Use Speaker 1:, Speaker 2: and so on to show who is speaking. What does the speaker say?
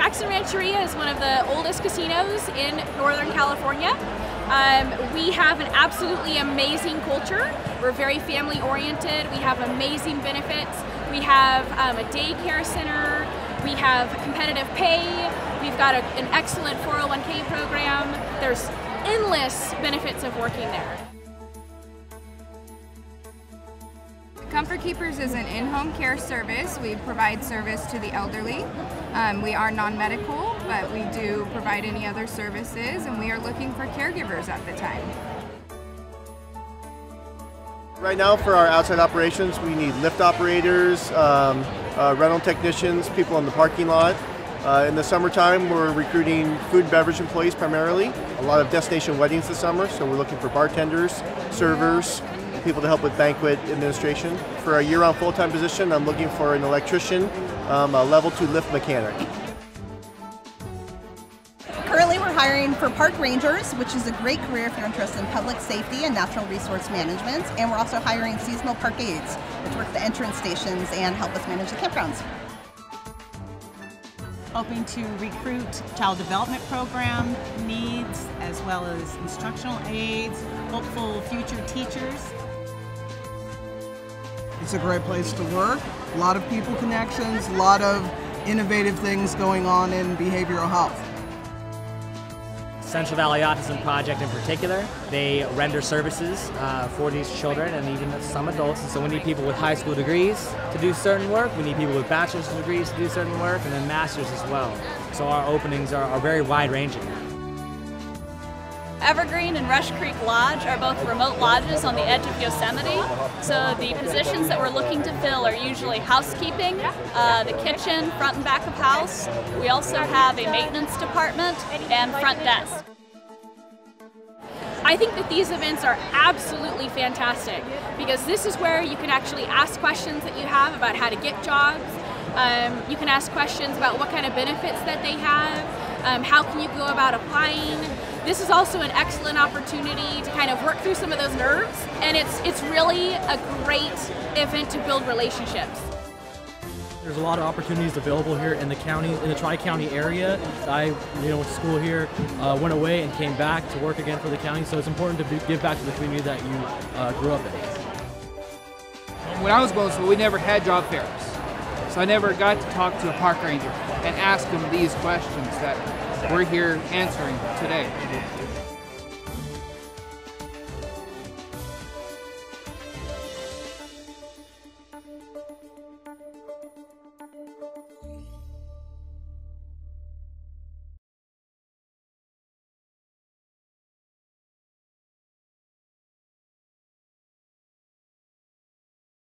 Speaker 1: Jackson Rancheria is one of the oldest casinos in Northern California. Um, we have an absolutely amazing culture. We're very family oriented. We have amazing benefits. We have um, a daycare center. We have competitive pay. We've got a, an excellent 401k program. There's endless benefits of working there.
Speaker 2: Comfort Keepers is an in-home care service. We provide service to the elderly. Um, we are non-medical, but we do provide any other services, and we are looking for caregivers at the time.
Speaker 3: Right now, for our outside operations, we need lift operators, um, uh, rental technicians, people in the parking lot. Uh, in the summertime, we're recruiting food and beverage employees primarily. A lot of destination weddings this summer, so we're looking for bartenders, servers, people to help with banquet administration. For a year-round full-time position, I'm looking for an electrician, um, a level two lift mechanic.
Speaker 4: Currently, we're hiring for park rangers, which is a great career if you're interested in public safety and natural resource management. And we're also hiring seasonal park aides, which work the entrance stations and help us manage the campgrounds.
Speaker 5: Hoping to recruit child development program needs as well as instructional aides, hopeful future teachers.
Speaker 6: It's a great place to work, a lot of people connections, a lot of innovative things going on in behavioral health.
Speaker 7: Central Valley Autism Project in particular, they render services uh, for these children and even some adults. And so we need people with high school degrees to do certain work. We need people with bachelor's degrees to do certain work, and then masters as well. So our openings are, are very wide ranging.
Speaker 1: Evergreen and Rush Creek Lodge are both remote lodges on the edge of Yosemite. So the positions that we're looking to fill are usually housekeeping, uh, the kitchen, front and back of house. We also have a maintenance department and front desk. I think that these events are absolutely fantastic because this is where you can actually ask questions that you have about how to get jobs. Um, you can ask questions about what kind of benefits that they have, um, how can you go about applying, this is also an excellent opportunity to kind of work through some of those nerves, and it's it's really a great event to build relationships.
Speaker 8: There's a lot of opportunities available here in the county, in the Tri-County area. I, you know, went to school here, uh, went away and came back to work again for the county. So it's important to be, give back to the community that you uh, grew up in.
Speaker 9: When I was going to school, we never had job fairs. So I never got to talk to a park ranger and ask them these questions that we're here answering today.